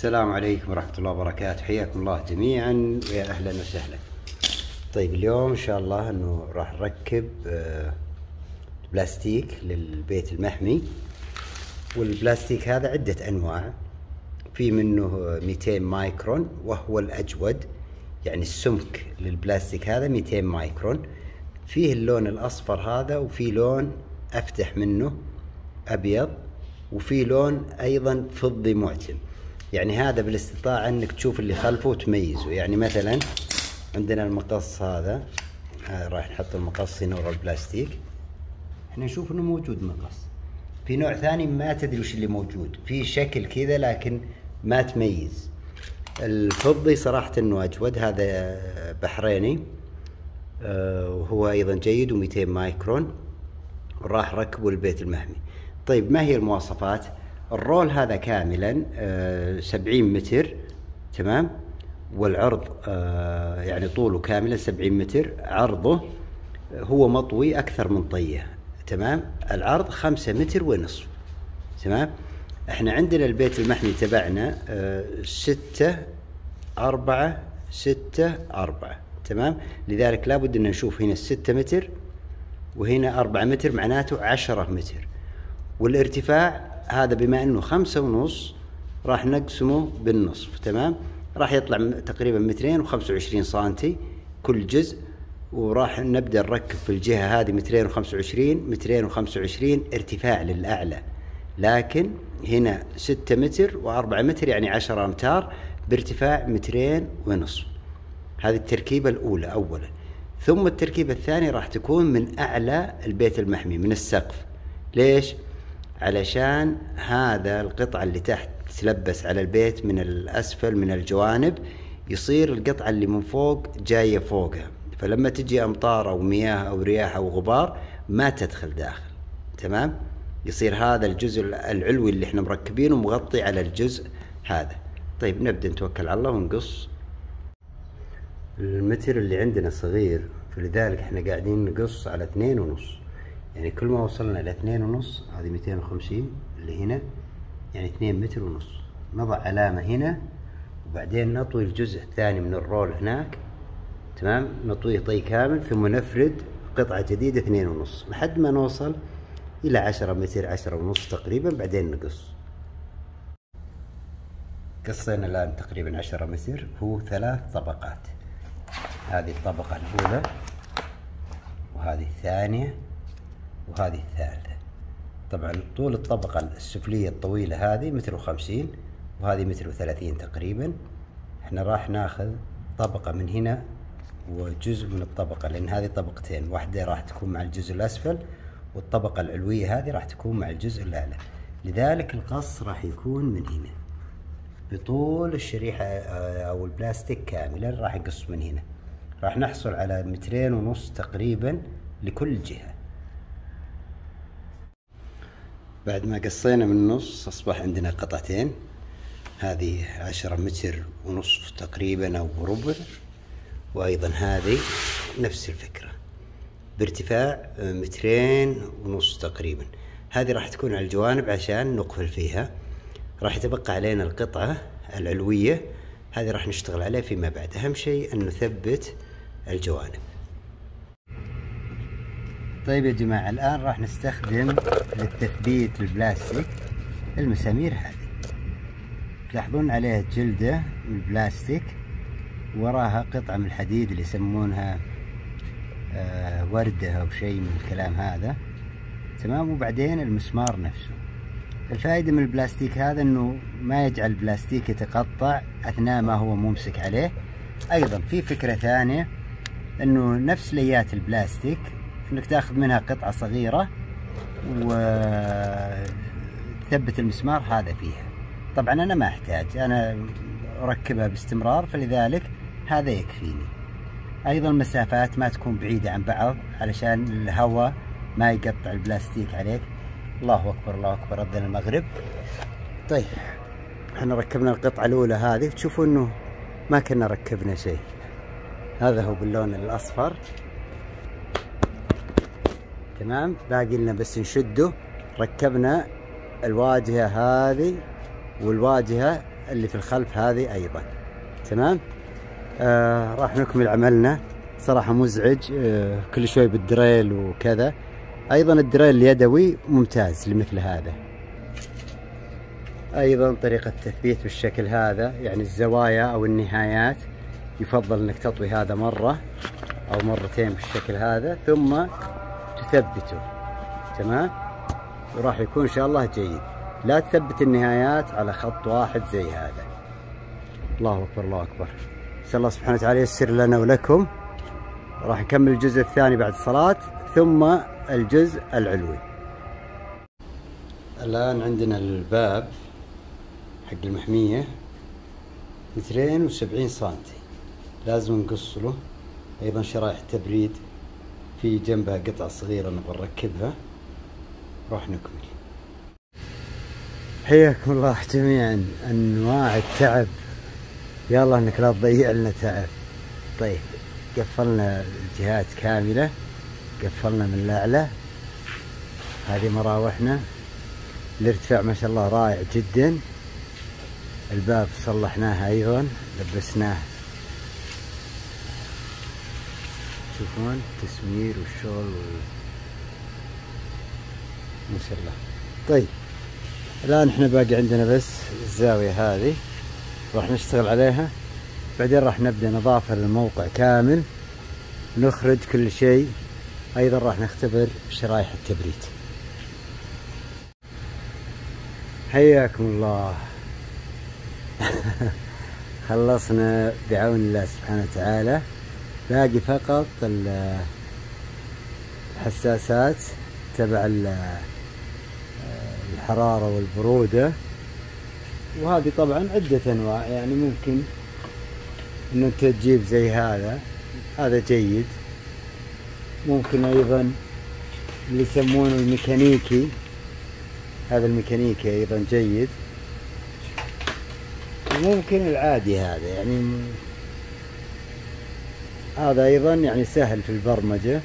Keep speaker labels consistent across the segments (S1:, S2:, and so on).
S1: السلام عليكم ورحمة الله وبركاته. حياكم الله جميعا ويا أهلا وسهلا. طيب اليوم إن شاء الله أنه راح نركب آه، بلاستيك للبيت المحمي. والبلاستيك هذا عدة أنواع. في منه 200 مايكرون وهو الأجود يعني السمك للبلاستيك هذا 200 مايكرون. فيه اللون الأصفر هذا وفي لون أفتح منه أبيض وفي لون أيضا فضي معتم يعني هذا بالاستطاعة إنك تشوف اللي خلفه وتميزه. يعني مثلا عندنا المقص هذا. آه راح نحط المقص هنا ورا البلاستيك. إحنا نشوف إنه موجود مقص. في نوع ثاني ما تدري وش اللي موجود. في شكل كذا لكن ما تميز. الفضي صراحة إنه أجود. هذا بحريني. آه وهو أيضا جيد و200 مايكرون. وراح ركبه البيت المحمي طيب ما هي المواصفات؟ الرول هذا كاملا آه، سبعين متر تمام؟ والعرض آه، يعني طوله كاملا سبعين متر. عرضه هو مطوي أكثر من طية تمام؟ العرض خمسة متر ونصف تمام؟ إحنا عندنا البيت المحمي تبعنا آه، ستة أربعة ستة أربعة تمام؟ لذلك لابد أن نشوف هنا الستة متر وهنا أربعة متر معناته عشرة متر. والارتفاع هذا بما أنه خمسة ونص راح نقسمه بالنصف تمام؟ راح يطلع تقريبا مترين وخمسة وعشرين سنتي كل جزء وراح نبدأ نركب في الجهة هذه مترين وخمسة وعشرين مترين وخمسة وعشرين ارتفاع للأعلى. لكن هنا ستة متر وأربعة متر يعني عشرة أمتار بارتفاع مترين ونصف. هذه التركيبة الأولى أولا. ثم التركيبة الثانية راح تكون من أعلى البيت المحمي من السقف. ليش؟ علشان هذا القطعة اللي تحت تلبس على البيت من الأسفل من الجوانب يصير القطعة اللي من فوق جاية فوقها. فلما تجي أمطار أو مياه أو رياح أو غبار ما تدخل داخل. تمام؟ يصير هذا الجزء العلوي اللي إحنا مركبينه مغطي على الجزء هذا. طيب نبدأ نتوكل على الله ونقص. المتر اللي عندنا صغير فلذلك إحنا قاعدين نقص على اثنين ونص. يعني كل ما وصلنا إلى اثنين ونص هذه ميتين وخمسين اللي هنا يعني اثنين متر ونص. نضع علامة هنا وبعدين نطوي الجزء الثاني من الرول هناك تمام؟ نطويه طي كامل ثم نفرد قطعة جديدة اثنين ونص. لحد ما نوصل إلى عشرة متر عشرة ونص تقريبا بعدين نقص. قصينا الآن تقريبا عشرة متر هو ثلاث طبقات. هذه الطبقة الأولى وهذه الثانية وهذه الثالثة. طبعا طول الطبقة السفلية الطويلة هذه متر وخمسين وهذه متر وثلاثين تقريبا. إحنا راح ناخذ طبقة من هنا وجزء من الطبقة لأن هذه طبقتين واحدة راح تكون مع الجزء الأسفل والطبقة العلوية هذه راح تكون مع الجزء الأعلى. لذلك القص راح يكون من هنا. بطول الشريحة آه، أو البلاستيك كاملا راح يقص من هنا. راح نحصل على مترين ونص تقريبا لكل جهة. بعد ما قصينا من النص أصبح عندنا قطعتين. هذه عشرة متر ونصف تقريبا أو ربع. وأيضا هذه نفس الفكرة. بارتفاع مترين ونص تقريبا. هذه راح تكون على الجوانب عشان نقفل فيها. راح يتبقى علينا القطعة العلوية. هذه راح نشتغل عليها فيما بعد. أهم شيء أن نثبت الجوانب. طيب يا جماعة الآن راح نستخدم للتثبيت البلاستيك المسامير هذه. تلاحظون عليها جلدة من البلاستيك وراها قطعة من الحديد اللي يسمونها آه وردة أو شيء من الكلام هذا. تمام؟ وبعدين المسمار نفسه. الفائدة من البلاستيك هذا إنه ما يجعل البلاستيك يتقطع أثناء ما هو ممسك عليه. أيضا في فكرة ثانية إنه نفس ليات البلاستيك إنك تاخذ منها قطعة صغيرة وتثبت المسمار هذا فيها. طبعا أنا ما أحتاج أنا أركبها باستمرار فلذلك هذا يكفيني. أيضا المسافات ما تكون بعيدة عن بعض علشان الهواء ما يقطع البلاستيك عليك. الله أكبر الله أكبر اذن المغرب. طيب إحنا ركبنا القطعة الأولى هذه تشوفوا إنه ما كنا ركبنا شيء. هذا هو باللون الأصفر. تمام؟ باقي لنا بس نشده. ركبنا الواجهة هذه والواجهة اللي في الخلف هذه أيضا. تمام؟ آه راح نكمل عملنا. صراحة مزعج. آه كل شوي بالدريل وكذا. أيضا الدريل اليدوي ممتاز لمثل هذا. أيضا طريقة تثبيت بالشكل هذا يعني الزوايا أو النهايات. يفضل أنك تطوي هذا مرة أو مرتين بالشكل هذا ثم تثبته تمام؟ وراح يكون إن شاء الله جيد. لا تثبت النهايات على خط واحد زي هذا. الله أكبر الله أكبر. نسأل الله سبحانه وتعالى ييسر لنا ولكم. راح نكمل الجزء الثاني بعد الصلاة ثم الجزء العلوي. الآن عندنا الباب حق المحمية مترين وسبعين لازم نقص له أيضا شرائح تبريد. في جنبها قطعة صغيرة نبغى نركبها. راح نكمل. حياكم الله جميعا. أنواع التعب. يا الله إنك لا تضيع لنا تعب. طيب قفلنا الجهات كاملة. قفلنا من الأعلى. هذه مراوحنا. الارتفاع ما شاء الله رائع جدا. الباب صلحناه أيضا. لبسناه تشوفون التسمير والشغل وال... ما شاء الله. طيب الآن إحنا باقي عندنا بس الزاوية هذه راح نشتغل عليها. بعدين راح نبدأ نظافة للموقع كامل. نخرج كل شيء. أيضا راح نختبر شرايح التبريد. حياكم الله. خلصنا بعون الله سبحانه وتعالى. باقي فقط الحساسات تبع الحرارة والبرودة. وهذه طبعا عدة أنواع يعني ممكن أن أنت تجيب زي هذا. هذا جيد. ممكن أيضا اللي يسمونه الميكانيكي. هذا الميكانيكي أيضا جيد. وممكن العادي هذا يعني هذا أيضا يعني سهل في البرمجة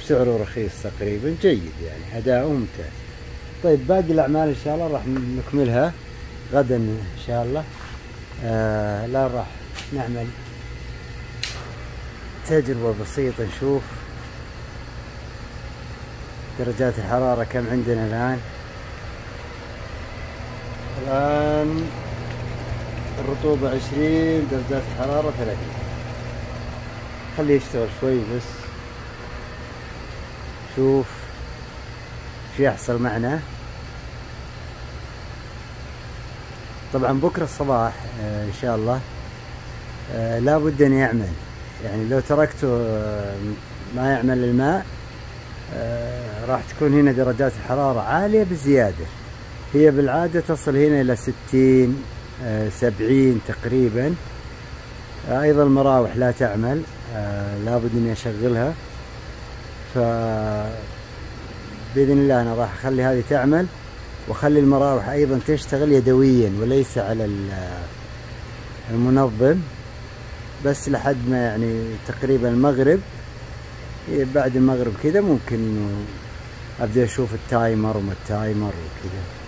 S1: وسعره رخيص تقريبا جيد يعني أداؤه ممتاز. طيب باقي الأعمال إن شاء الله راح نكملها غدا إن شاء الله. آه لا راح نعمل تجربة بسيطة نشوف درجات الحرارة كم عندنا الآن. الآن الرطوبة عشرين درجات الحرارة ثلاثين. خليه يشتغل شوي بس. شوف شو يحصل معنا. طبعا بكرة الصباح آه إن شاء الله آه لابد أن يعمل. يعني لو تركته آه ما يعمل الماء راح تكون هنا درجات الحرارة عالية بزيادة. هي بالعادة تصل هنا إلى ستين سبعين تقريبا. أيضا المراوح لا تعمل. لابد إني أشغلها. ف بإذن الله أنا راح أخلي هذه تعمل وأخلي المراوح أيضا تشتغل يدويا وليس على المنظم. بس لحد ما يعني تقريبا المغرب بعد المغرب كذا ممكن أبدأ أشوف ال timer وما ال timer وكذا.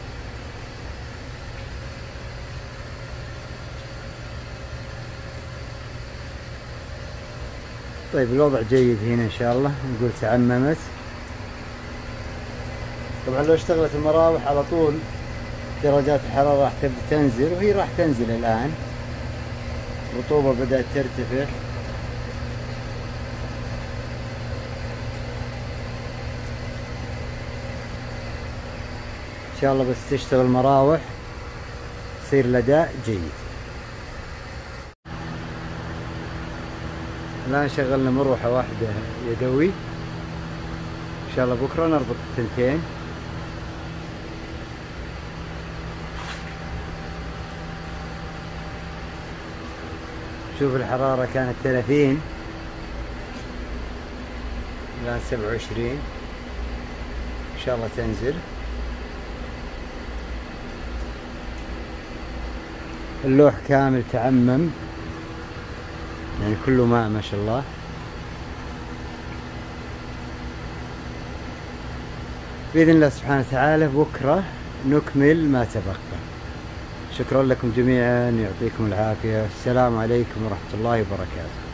S1: طيب الوضع جيد هنا إن شاء الله. نقول تعممت. طبعا لو اشتغلت المراوح على طول درجات الحرارة راح تبدأ تنزل وهي راح تنزل الآن. الرطوبة بدأت ترتفع. إن شاء الله بس تشتغل مراوح يصير الأداء جيد. الآن شغلنا مروحة واحدة يدوي. إن شاء الله بكرة نربط الثنتين. شوف الحرارة كانت ثلاثين. الآن سبعة وعشرين. إن شاء الله تنزل. اللوح كامل تعمم. يعني كله ماء ما شاء الله. بإذن الله سبحانه وتعالى بكرة نكمل ما تبقى. شكرا لكم جميعا يعطيكم العافية. السلام عليكم ورحمة الله وبركاته.